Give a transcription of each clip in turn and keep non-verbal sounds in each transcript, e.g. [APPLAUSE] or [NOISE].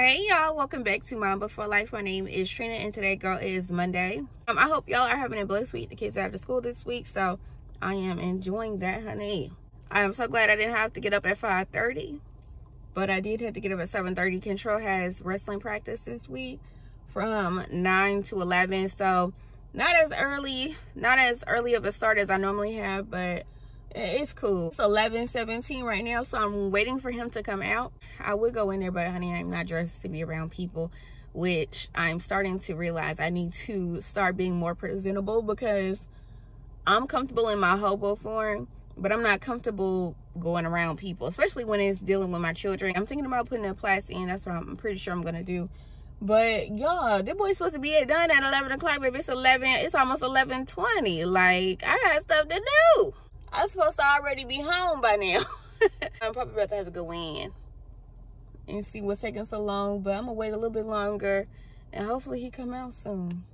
Hey y'all, welcome back to Mom Before Life. My name is Trina and today girl is Monday. Um, I hope y'all are having a blessed week. The kids are out of school this week, so I am enjoying that, honey. I am so glad I didn't have to get up at 5.30, but I did have to get up at 7.30. Control has wrestling practice this week from 9 to 11, so not as early, not as early of a start as I normally have, but it's cool. It's 11 17 right now, so I'm waiting for him to come out. I would go in there, but honey, I'm not dressed to be around people, which I'm starting to realize I need to start being more presentable because I'm comfortable in my hobo form, but I'm not comfortable going around people, especially when it's dealing with my children. I'm thinking about putting a class in. That's what I'm pretty sure I'm gonna do. But y'all, this boy's supposed to be done at 11 o'clock, baby. It's 11. It's almost 11:20. Like I got stuff to do. I'm supposed to already be home by now. [LAUGHS] I'm probably about to have to go in and see what's taking so long, but I'm gonna wait a little bit longer and hopefully he come out soon.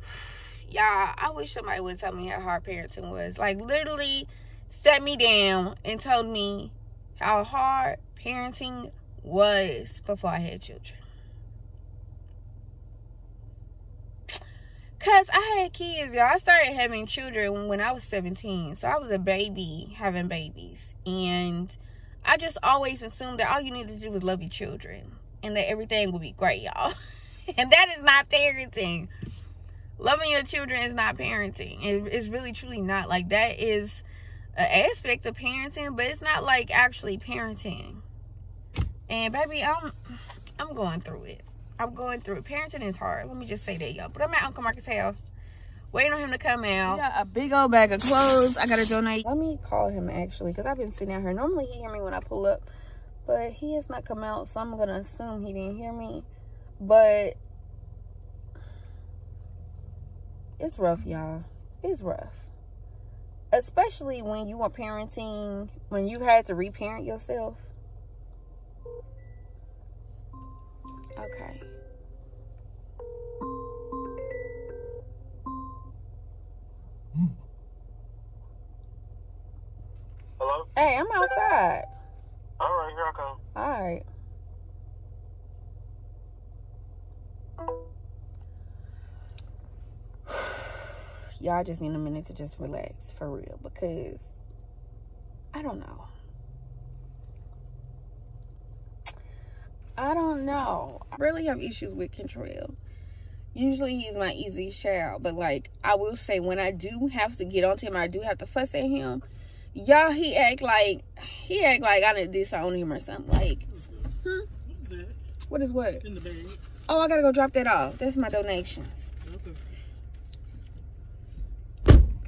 [SIGHS] Y'all, I wish somebody would tell me how hard parenting was. Like literally set me down and told me how hard parenting was before I had children. Cause I had kids, y'all. I started having children when I was 17. So I was a baby having babies. And I just always assumed that all you need to do was love your children. And that everything would be great, y'all. [LAUGHS] and that is not parenting. Loving your children is not parenting. it's really truly not. Like that is an aspect of parenting, but it's not like actually parenting. And baby, I'm I'm going through it. I'm going through it. Parenting is hard. Let me just say that, y'all. But I'm at Uncle Marcus' house. Waiting on him to come out. got a big old bag of clothes. I gotta donate. Let me call him actually, because I've been sitting out here. Normally he hear me when I pull up, but he has not come out, so I'm gonna assume he didn't hear me. But it's rough, y'all. It's rough. Especially when you are parenting, when you had to reparent yourself. Okay. Hey, I'm outside. All right, here I come. All right. Y'all just need a minute to just relax for real because I don't know. I don't know. I really have issues with control. Usually he's my easy child, but like I will say when I do have to get onto him, I do have to fuss at him. Y'all, he act like he act like I did disown him or something. Like, hmm? What is what? In the bag. Oh, I gotta go drop that off. That's my donations. Okay.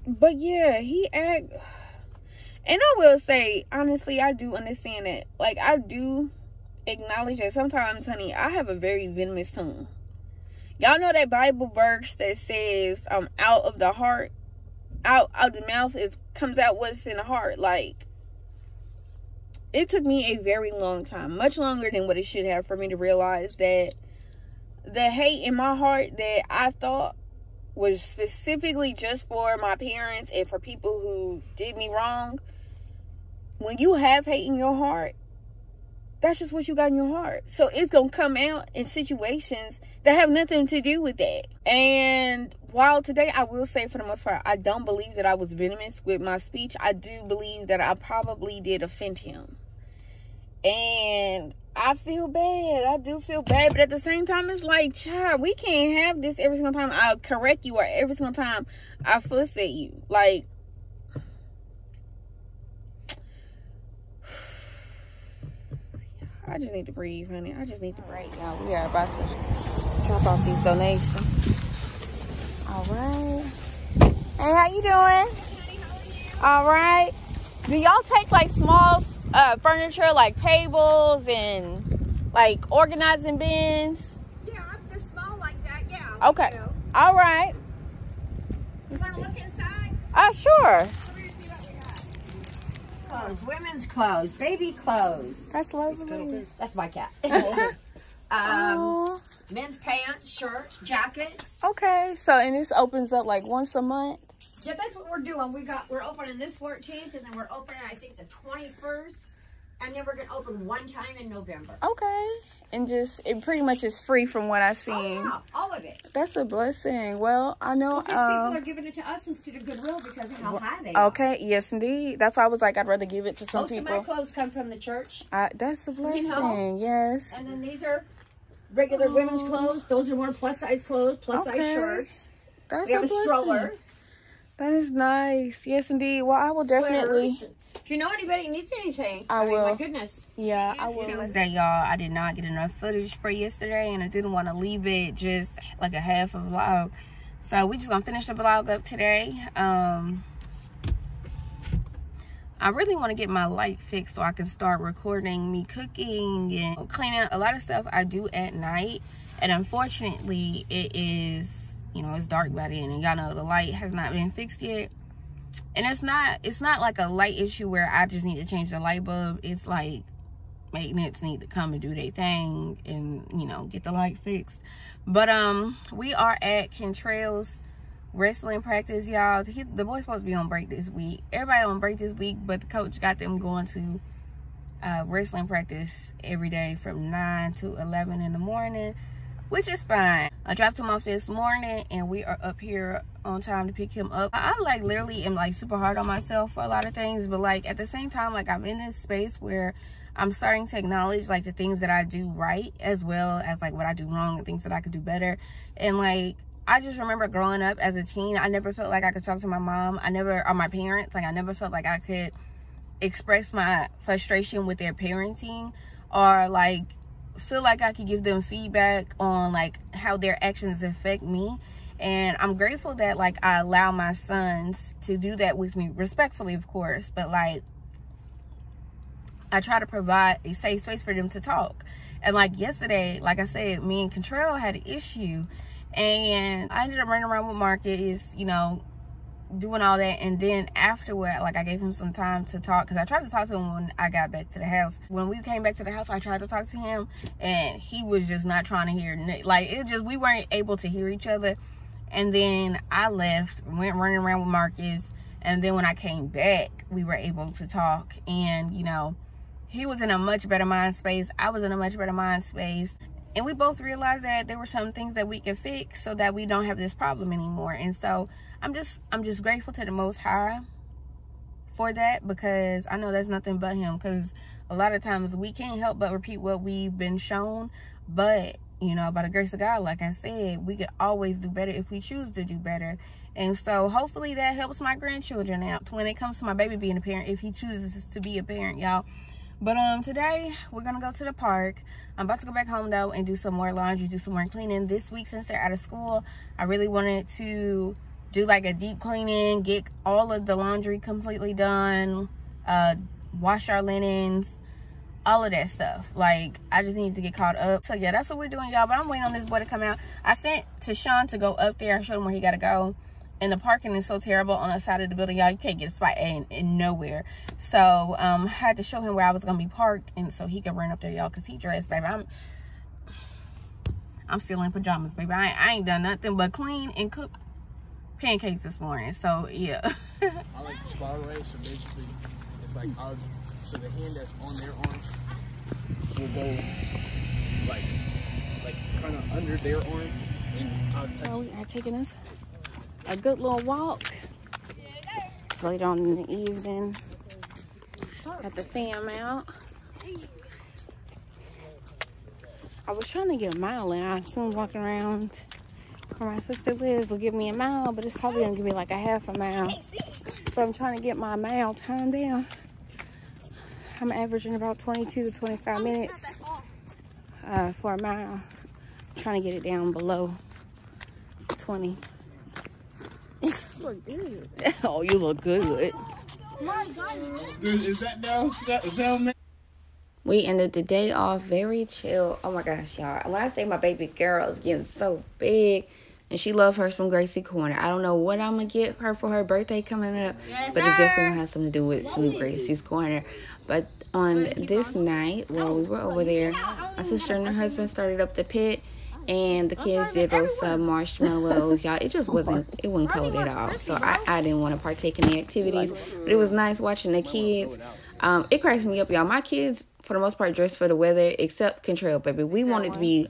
But yeah, he act. And I will say, honestly, I do understand that. Like, I do acknowledge that sometimes, honey, I have a very venomous tongue. Y'all know that Bible verse that says, um, out of the heart, out of the mouth is comes out what's in the heart. Like, it took me a very long time, much longer than what it should have for me to realize that the hate in my heart that I thought was specifically just for my parents and for people who did me wrong. When you have hate in your heart, that's just what you got in your heart. So it's going to come out in situations that have nothing to do with that. And while today I will say for the most part, I don't believe that I was venomous with my speech, I do believe that I probably did offend him. And I feel bad. I do feel bad. But at the same time, it's like, child, we can't have this every single time I correct you or every single time I fuss at you. Like, I just need to breathe, honey. I just need to breathe. Y'all, we are about to drop off these donations. All right. Hey, how you doing? All right. Do y'all take like small uh, furniture, like tables and like organizing bins? Yeah, they're small like that. Yeah. Okay. All right. Want to look inside? Uh, sure. Clothes, women's clothes, baby clothes. That's lovely. That's my cat. [LAUGHS] [LAUGHS] um, men's pants, shirts, jackets. Okay, so and this opens up like once a month. Yeah, that's what we're doing. We got we're opening this 14th, and then we're opening I think the 21st. And then we're gonna open one time in November. Okay. And just it pretty much is free from what I Oh, seen. yeah, all of it. That's a blessing. Well, I know. Because people Um, are giving it to us instead of Goodwill because of how high they are. okay. Yes, indeed. That's why I was like, I'd rather give it to some Most of my people. clothes come from the church. I, that's a blessing. know? Yes. And then these are regular women's clothes. Those are more plus size clothes, plus size shirts. That's We have a blessing. stroller. That is nice. Yes, indeed. Well, I will definitely. If you know anybody needs anything, I mean, my goodness. Yeah, I will. Tuesday, y'all. I did not get enough footage for yesterday, and I didn't want to leave it just like a half of vlog. So we just gonna finish the vlog up today. Um, I really want to get my light fixed so I can start recording me cooking and cleaning. A lot of stuff I do at night, and unfortunately, it is you know it's dark by then, and y'all know the light has not been fixed yet and it's not it's not like a light issue where i just need to change the light bulb. It's like maintenance need to come and do their thing and you know get the light fixed. But um we are at Kentrail's wrestling practice y'all. He- the boy's supposed to be on break this week. Everybody on break this week but the coach got them going to uh wrestling practice every day from 9 to 11 in the morning which is fine. I dropped him off this morning and we are up here on time to pick him up. I, I, like literally am like super hard on myself for a lot of things, but like at the same time, like I'm in this space where I'm starting to acknowledge like the things that I do right as well as like what I do wrong and things that I could do better. And like I just remember growing up as a teen, I never felt like I could talk to my mom. I never or my parents, like I never felt like I could express my frustration with their parenting or like feel like I could give them feedback on like how their actions affect me. And I'm grateful that like I allow my sons to do that with me respectfully of course but like I try to provide a safe space for them to talk. And like yesterday like I said me and Contrell had an issue and I ended up running around with Marcus you know doing all that and then afterward like i gave him some time to talk because i tried to talk to him when i got back to the house. When we came back to the house i tried to talk to him and he was just not trying to hear like it just we weren't able to hear each other. And then i left went running around with marcus and then when i came back we were able to talk. And you know he was in a much better mind space. I was in a much better mind space. And we both realized that there were some things that we could fix so that we don't have this problem anymore. And so i'm just i'm just grateful to the most high for that because i know that's nothing but him because a lot of times we can't help but repeat what we've been shown but you know by the grace of god like i said we could always do better if we choose to do better. And so hopefully that helps my grandchildren out when it comes to my baby being a parent if he chooses to be a parent y'all. But um today we're gonna go to the park. I'm about to go back home though and do some more laundry do some more cleaning. This week since they're out of school. I really wanted to do like a deep cleaning get all of the laundry completely done uh wash our linens all of that stuff. Like i just need to get caught up. So yeah that's what we're doing y'all but i'm waiting on this boy to come out. I sent to sean to go up there. I showed him where he got to go. And the parking is so terrible on the side of the building y'all. You can't get a spot in, in nowhere. So um I had to show him where i was gonna be parked and so he could run up there y'all because he dressed baby. I'm i'm still in pajamas baby. I, I ain't done nothing but clean and cook pancakes this morning so yeah [LAUGHS] I like the spiral way, so basically it's like I'll, so the hand that's on their arm will go like like kind of under their arm and I'll touch So we are taking us a good little walk. It's late on in the evening. Got the fam out. I was trying to get a mile in. I assume walking around where my sister lives will give me a mile, but it's probably gonna give me like a half a mile. So I'm trying to get my mile time down. I'm averaging about 22 to 25 minutes uh, for a mile. trying to get it down below 20. look good. [LAUGHS] oh, you look good. Is that now sound man? We ended the day off very chill. Oh my gosh, y'all. When I say my baby girl is getting so big and she loved her some Gracie Corner. I don't know what I'm gonna get her for her birthday coming up, but it definitely gonna something to do with some Gracie's Corner. But on this night, while we were over there, my sister and her husband started up the pit and the kids did roast some marshmallows. Y'all, it just [LAUGHS] wasn't it wasn't cold at all. So I, I didn't want to partake in the activities. But it was nice watching the kids Um, it cracks me up, y'all. My kids, for the most part, dress for the weather, except Contrail, baby. We want it to be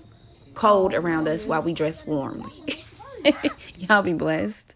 cold around us while we dress warmly. [LAUGHS] [LAUGHS] y'all be blessed.